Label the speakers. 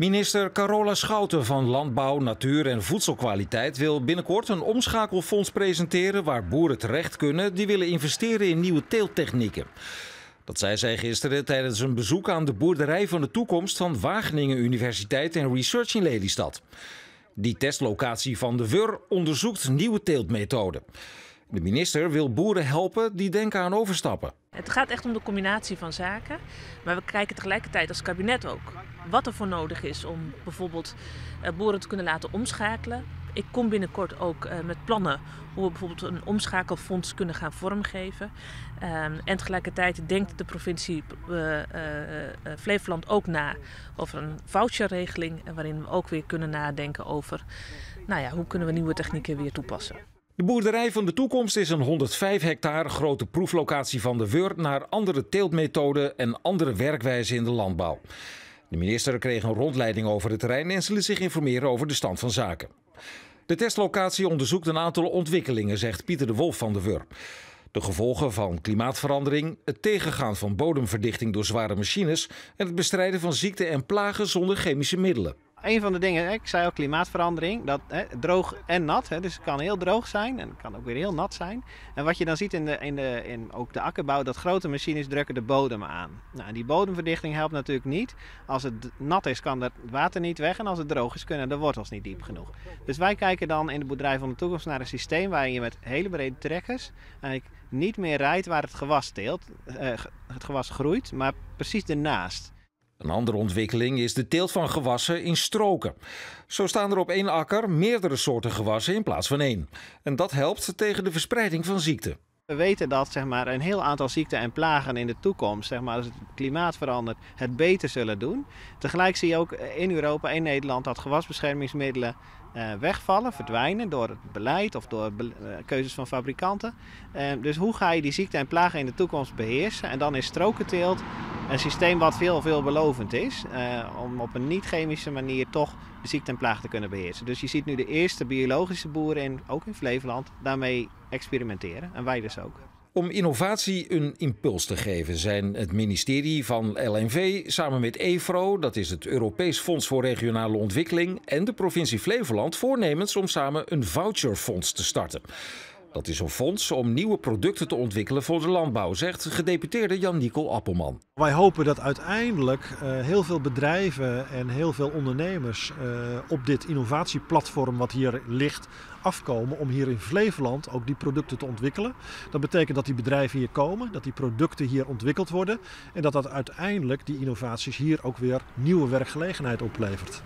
Speaker 1: Minister Carola Schouten van Landbouw, Natuur en Voedselkwaliteit wil binnenkort een omschakelfonds presenteren waar boeren terecht kunnen die willen investeren in nieuwe teeltechnieken. Dat zei zij gisteren tijdens een bezoek aan de boerderij van de toekomst van Wageningen Universiteit en Research in Lelystad. Die testlocatie van de WUR onderzoekt nieuwe teeltmethoden. De minister wil boeren helpen die denken aan overstappen.
Speaker 2: Het gaat echt om de combinatie van zaken. Maar we kijken tegelijkertijd als kabinet ook wat er voor nodig is om bijvoorbeeld eh, boeren te kunnen laten omschakelen. Ik kom binnenkort ook uh, met plannen hoe we bijvoorbeeld een omschakelfonds kunnen gaan vormgeven. Um, en tegelijkertijd denkt de provincie uh, Flevoland ook na over een voucherregeling. Waarin we ook weer kunnen nadenken over nou ja, hoe kunnen we nieuwe technieken weer toepassen.
Speaker 1: De boerderij van de toekomst is een 105 hectare grote proeflocatie van de WUR naar andere teeltmethoden en andere werkwijzen in de landbouw. De minister kreeg een rondleiding over het terrein en ze zich informeren over de stand van zaken. De testlocatie onderzoekt een aantal ontwikkelingen, zegt Pieter de Wolf van de WUR. De gevolgen van klimaatverandering, het tegengaan van bodemverdichting door zware machines en het bestrijden van ziekten en plagen zonder chemische middelen
Speaker 3: een van de dingen, ik zei al klimaatverandering, dat hè, droog en nat. Hè, dus het kan heel droog zijn en het kan ook weer heel nat zijn. En wat je dan ziet in, de, in, de, in ook de akkerbouw, dat grote machines drukken de bodem aan. Nou, die bodemverdichting helpt natuurlijk niet. Als het nat is, kan het water niet weg. En als het droog is, kunnen de wortels niet diep genoeg. Dus wij kijken dan in de boerderij van de toekomst naar een systeem waar je met hele brede trekkers eigenlijk niet meer rijdt waar het gewas teelt, eh, het gewas groeit, maar precies ernaast.
Speaker 1: Een andere ontwikkeling is de teelt van gewassen in stroken. Zo staan er op één akker meerdere soorten gewassen in plaats van één. En dat helpt tegen de verspreiding van ziekten.
Speaker 3: We weten dat zeg maar, een heel aantal ziekten en plagen in de toekomst, zeg maar, als het klimaat verandert, het beter zullen doen. Tegelijk zie je ook in Europa, in Nederland, dat gewasbeschermingsmiddelen uh, wegvallen, verdwijnen door het beleid of door be uh, keuzes van fabrikanten. Uh, dus hoe ga je die ziekten en plagen in de toekomst beheersen? En dan is strokenteelt een systeem wat veel veelbelovend is, om op een niet-chemische manier toch de ziekte en plagen te kunnen beheersen. Dus je ziet nu de eerste biologische boeren, in, ook in Flevoland, daarmee experimenteren. En wij dus ook.
Speaker 1: Om innovatie een impuls te geven zijn het ministerie van LNV samen met EFRO, dat is het Europees Fonds voor Regionale Ontwikkeling, en de provincie Flevoland voornemens om samen een voucherfonds te starten. Dat is een fonds om nieuwe producten te ontwikkelen voor de landbouw, zegt gedeputeerde Jan-Nico Appelman.
Speaker 4: Wij hopen dat uiteindelijk uh, heel veel bedrijven en heel veel ondernemers uh, op dit innovatieplatform wat hier ligt afkomen om hier in Flevoland ook die producten te ontwikkelen. Dat betekent dat die bedrijven hier komen, dat die producten hier ontwikkeld worden en dat dat uiteindelijk die innovaties hier ook weer nieuwe werkgelegenheid oplevert.